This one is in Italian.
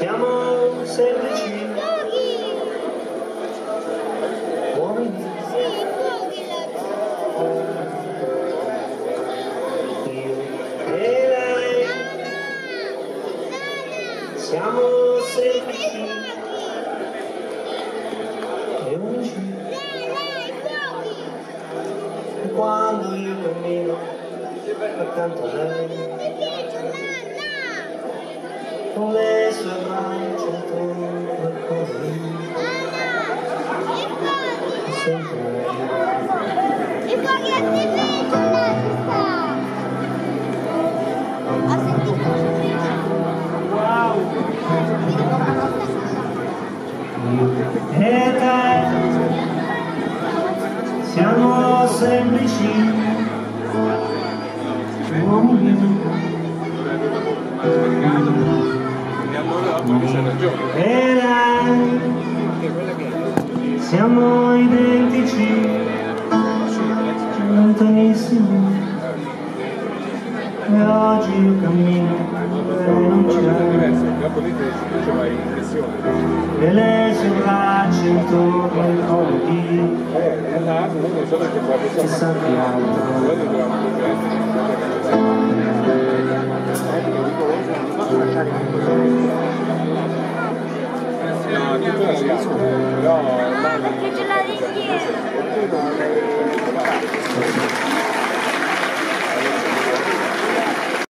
Siamo semplici siamo semplici e unici. E quando io cammino accanto a lei, con le sue braccia attorno al cuore, sempre E te, siamo semplici uomini. E. E lei, siamo identici, lontanissimi. E oggi cammino, lei non c'è. E le sue braccia intorno proprio chissà che dobbiamo No, tutta la ragazza. Però, Perché ce l'ha di dietro!